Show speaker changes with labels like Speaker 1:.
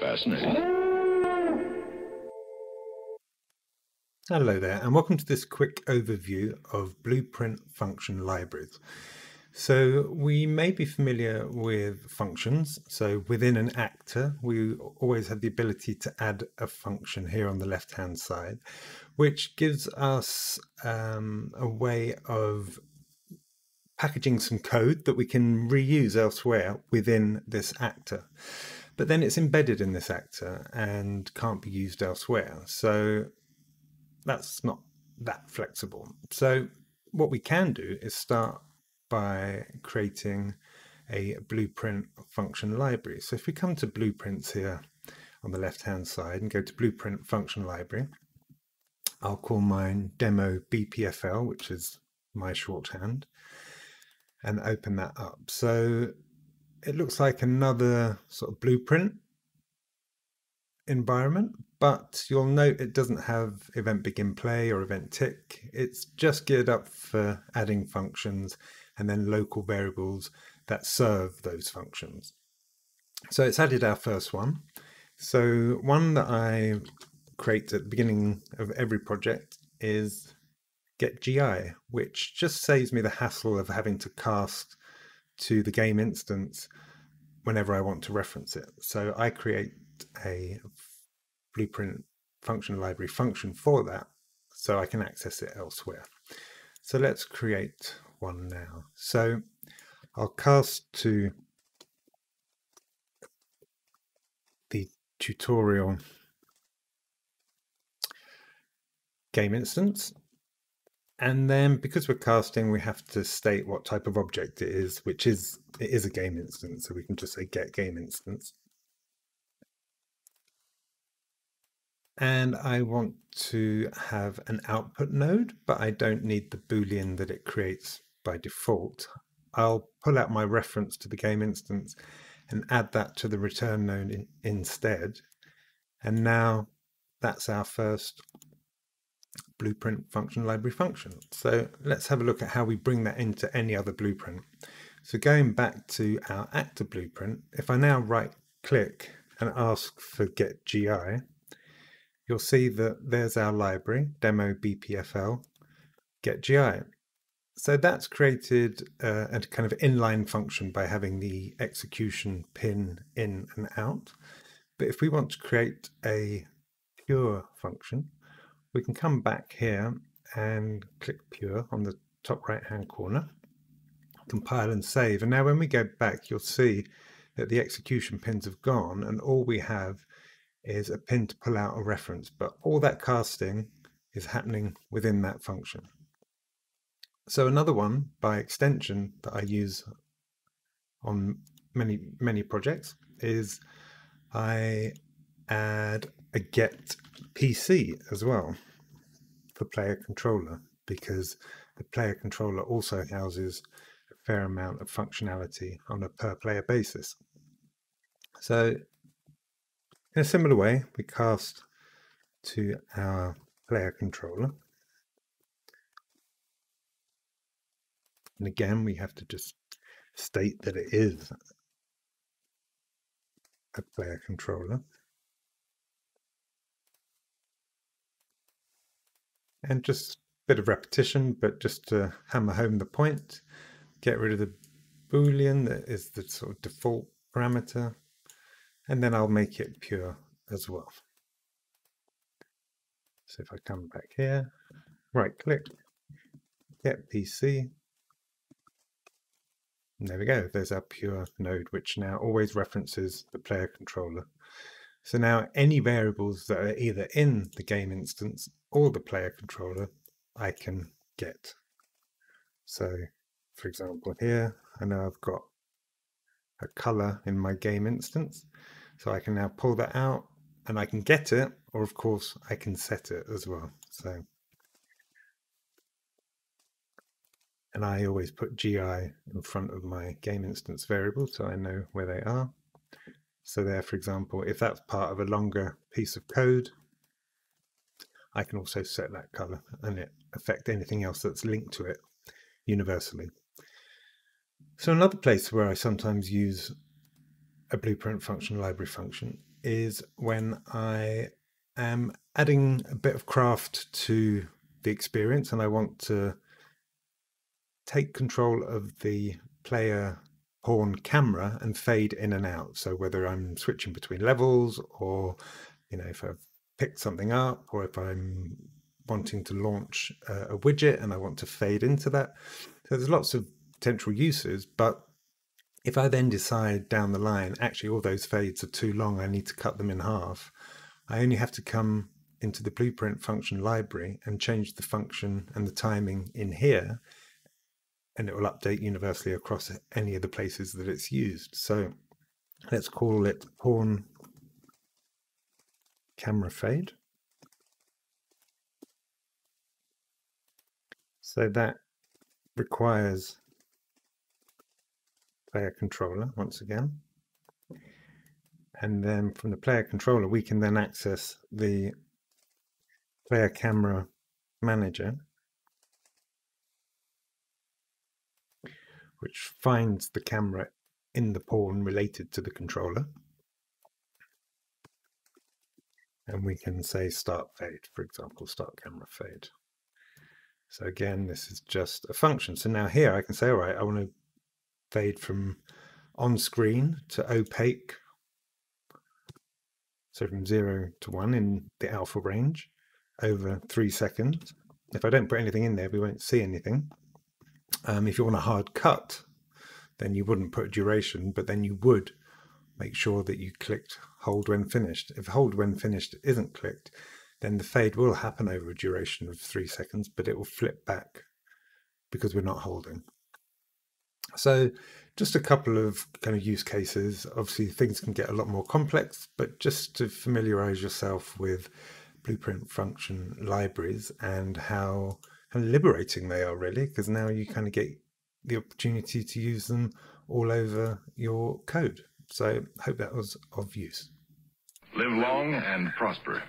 Speaker 1: Fascinating.
Speaker 2: Hello there, and welcome to this quick overview of Blueprint function libraries. So we may be familiar with functions. So within an actor, we always have the ability to add a function here on the left-hand side, which gives us um, a way of packaging some code that we can reuse elsewhere within this actor. But then it's embedded in this actor and can't be used elsewhere. So that's not that flexible. So what we can do is start by creating a blueprint function library. So if we come to blueprints here on the left hand side and go to blueprint function library, I'll call mine demo BPFL, which is my shorthand, and open that up. So it looks like another sort of blueprint environment, but you'll note it doesn't have event begin play or event tick. It's just geared up for adding functions and then local variables that serve those functions. So it's added our first one. So one that I create at the beginning of every project is get GI, which just saves me the hassle of having to cast to the game instance whenever I want to reference it. So I create a blueprint function library function for that so I can access it elsewhere. So let's create one now. So I'll cast to the tutorial game instance. And then because we're casting, we have to state what type of object it is, which is, it is a game instance. So we can just say get game instance. and I want to have an output node, but I don't need the Boolean that it creates by default. I'll pull out my reference to the game instance and add that to the return node in, instead. And now that's our first blueprint function library function. So let's have a look at how we bring that into any other blueprint. So going back to our actor blueprint, if I now right click and ask for get GI, you'll see that there's our library, demo BPFL, get GI. So that's created uh, a kind of inline function by having the execution pin in and out. But if we want to create a pure function, we can come back here and click pure on the top right hand corner, compile and save. And now when we go back, you'll see that the execution pins have gone and all we have is a pin to pull out a reference, but all that casting is happening within that function. So another one by extension that I use on many, many projects is I add a get PC as well for player controller because the player controller also houses a fair amount of functionality on a per player basis. So in a similar way, we cast to our player controller. And again, we have to just state that it is a player controller. And just a bit of repetition, but just to hammer home the point, get rid of the boolean that is the sort of default parameter and then I'll make it pure as well. So if I come back here, right click, get PC, and there we go, there's our pure node, which now always references the player controller. So now any variables that are either in the game instance or the player controller, I can get. So for example here, I know I've got a color in my game instance. So I can now pull that out and I can get it, or of course I can set it as well. So, and I always put GI in front of my game instance variable so I know where they are. So there, for example, if that's part of a longer piece of code, I can also set that color and it affect anything else that's linked to it universally. So another place where I sometimes use a blueprint function library function is when I am adding a bit of craft to the experience and I want to take control of the player pawn camera and fade in and out. So whether I'm switching between levels or, you know, if I've picked something up or if I'm wanting to launch a widget and I want to fade into that. So there's lots of potential uses, but if I then decide down the line, actually all those fades are too long, I need to cut them in half, I only have to come into the blueprint function library and change the function and the timing in here and it will update universally across any of the places that it's used. So let's call it pawn camera fade. So that requires player controller once again. And then from the player controller, we can then access the player camera manager which finds the camera in the pawn related to the controller. And we can say start fade, for example, start camera fade. So again, this is just a function. So now here I can say, all right, I want to fade from on screen to opaque. So from zero to one in the alpha range over three seconds. If I don't put anything in there, we won't see anything. Um, if you want a hard cut, then you wouldn't put duration, but then you would make sure that you clicked hold when finished. If hold when finished isn't clicked, then the fade will happen over a duration of three seconds, but it will flip back because we're not holding. So just a couple of kind of use cases. Obviously things can get a lot more complex, but just to familiarize yourself with blueprint function libraries and how liberating they are really, because now you kind of get the opportunity to use them all over your code. So hope that was of use.
Speaker 1: Live long and prosper.